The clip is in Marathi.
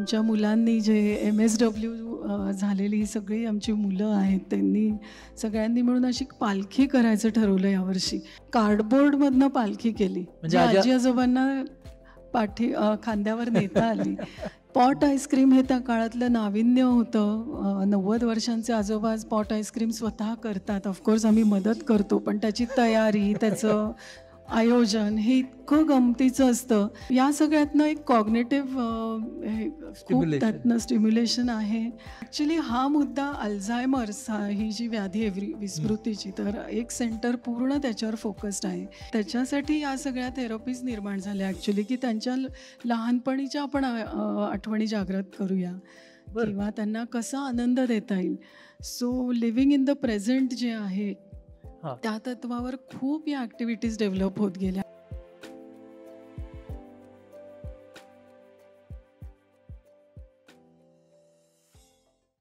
आमच्या मुलांनी जे एम एस डब्ल्यू झालेली ही सगळी आमची मुलं आहेत त्यांनी सगळ्यांनी मिळून अशी पालखी करायचं ठरवलं यावर्षी. कार्डबोर्डमधनं पालखी केली. म्हणजे आजी- आजी आजोबांना पाठी खांद्यावर नेता आली. पॉट आईस्क्रीम हे त्या काळातलं नाविन्य होतं. नव्वद वर्षांचे आजोबा आज पॉट आईस्क्रीम स्वतः करतात. ऑफकोर्स आम्ही मदत करतो पण त्याची तयारी त्याचं आयोजन हे इतकं गमतीचं असतं या सगळ्यातनं एक कॉग्नेटिव्ह खूप. त्यातनं स्टिम्युलेशन आहे ॲक्च्युली हा मुद्दा अल्झायमर्स हा ही जी व्याधी आहे विस्मृतीची तर एक सेंटर पूर्ण त्याच्यावर फोकस्ड आहे त्याच्यासाठी या सगळ्या थेरपीज निर्माण झाल्या ॲक्च्युली की त्यांच्या लहानपणीच्या आपण आठवणी जागृत करूया. किंवा त्यांना कसा आनंद देता येईल so living in the present जे आहे. त्या तत्वावर खूप या ॲक्टिव्हिटीज डेव्हलप होत गेल्या.